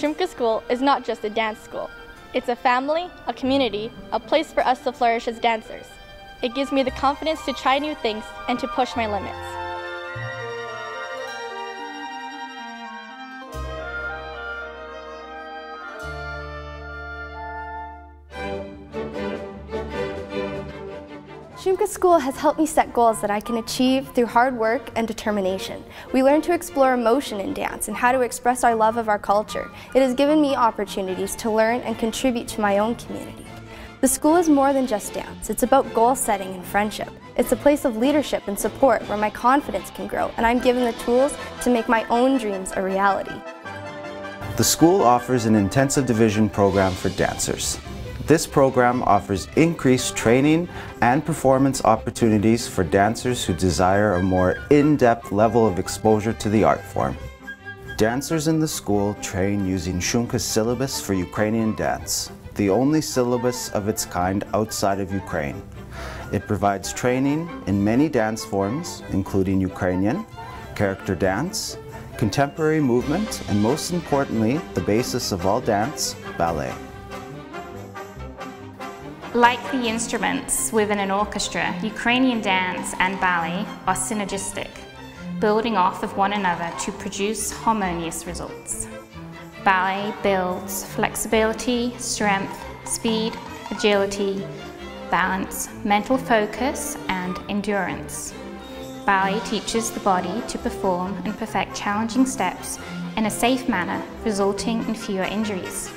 Shumka School is not just a dance school. It's a family, a community, a place for us to flourish as dancers. It gives me the confidence to try new things and to push my limits. Shumka School has helped me set goals that I can achieve through hard work and determination. We learn to explore emotion in dance and how to express our love of our culture. It has given me opportunities to learn and contribute to my own community. The school is more than just dance. It's about goal setting and friendship. It's a place of leadership and support where my confidence can grow and I'm given the tools to make my own dreams a reality. The school offers an intensive division program for dancers. This program offers increased training and performance opportunities for dancers who desire a more in-depth level of exposure to the art form. Dancers in the school train using Shumka's syllabus for Ukrainian dance, the only syllabus of its kind outside of Ukraine. It provides training in many dance forms, including Ukrainian, character dance, contemporary movement, and most importantly, the basis of all dance, ballet. Like the instruments within an orchestra, Ukrainian dance and ballet are synergistic, building off of one another to produce harmonious results. Ballet builds flexibility, strength, speed, agility, balance, mental focus, and endurance. Ballet teaches the body to perform and perfect challenging steps in a safe manner, resulting in fewer injuries.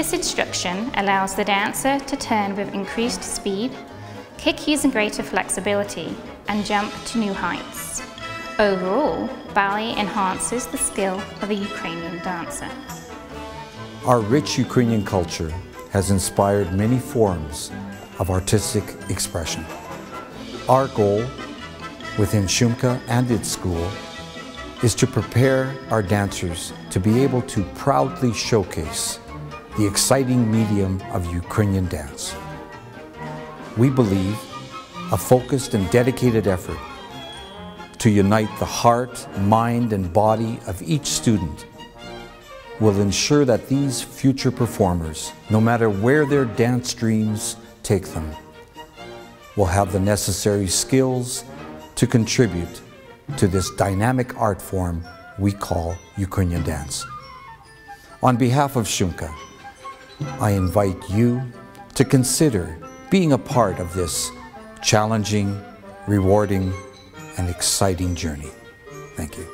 This instruction allows the dancer to turn with increased speed, kick using greater flexibility, and jump to new heights. Overall, ballet enhances the skill of a Ukrainian dancer. Our rich Ukrainian culture has inspired many forms of artistic expression. Our goal within Shumka and its school is to prepare our dancers to be able to proudly showcase the exciting medium of Ukrainian dance. We believe a focused and dedicated effort to unite the heart, mind, and body of each student will ensure that these future performers, no matter where their dance dreams take them, will have the necessary skills to contribute to this dynamic art form we call Ukrainian dance. On behalf of Shumka, I invite you to consider being a part of this challenging, rewarding, and exciting journey. Thank you.